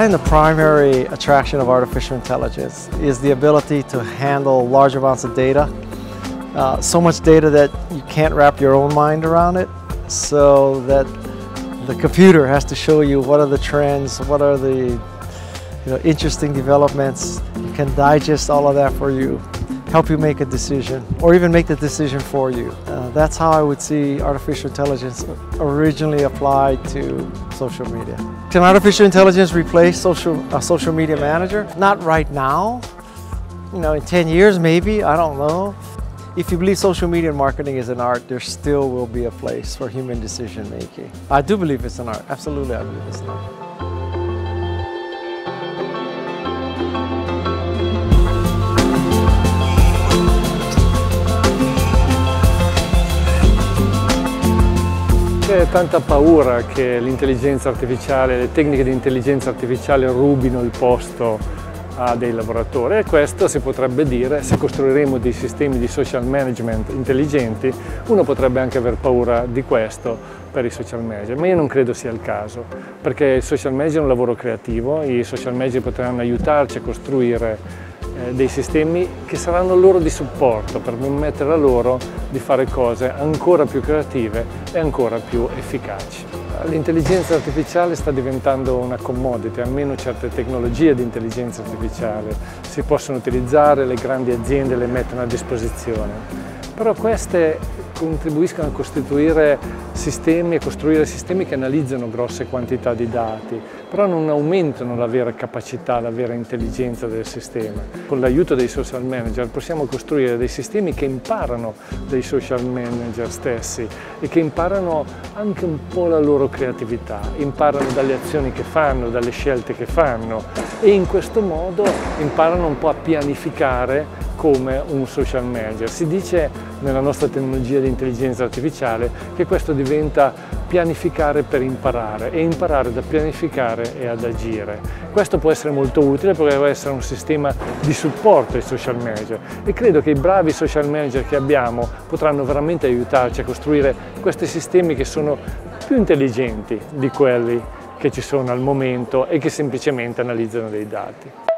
find the primary attraction of artificial intelligence is the ability to handle large amounts of data. Uh, so much data that you can't wrap your own mind around it, so that the computer has to show you what are the trends, what are the you know, interesting developments. You can digest all of that for you help you make a decision or even make the decision for you. Uh, that's how I would see artificial intelligence originally applied to social media. Can artificial intelligence replace social, a social media manager? Not right now. You know, in 10 years maybe, I don't know. If you believe social media marketing is an art, there still will be a place for human decision making. I do believe it's an art. Absolutely, I believe it's an art. C'è tanta paura che l'intelligenza artificiale, le tecniche di intelligenza artificiale rubino il posto a dei lavoratori. E questo si potrebbe dire, se costruiremo dei sistemi di social management intelligenti, uno potrebbe anche aver paura di questo per i social manager, ma io non credo sia il caso, perché il social manager è un lavoro creativo, i social manager potranno aiutarci a costruire dei sistemi che saranno loro di supporto per permettere a loro di fare cose ancora più creative e ancora più efficaci. L'intelligenza artificiale sta diventando una commodity, almeno certe tecnologie di intelligenza artificiale si possono utilizzare, le grandi aziende le mettono a disposizione. Però queste contribuiscono a costituire sistemi e costruire sistemi che analizzano grosse quantità di dati, però non aumentano la vera capacità, la vera intelligenza del sistema. Con l'aiuto dei social manager possiamo costruire dei sistemi che imparano dai social manager stessi e che imparano anche un po' la loro creatività, imparano dalle azioni che fanno, dalle scelte che fanno e in questo modo imparano un po' a pianificare come un social manager. Si dice nella nostra tecnologia di intelligenza artificiale che questo diventa pianificare per imparare e imparare da pianificare e ad agire. Questo può essere molto utile perché può essere un sistema di supporto ai social manager e credo che i bravi social manager che abbiamo potranno veramente aiutarci a costruire questi sistemi che sono più intelligenti di quelli che ci sono al momento e che semplicemente analizzano dei dati.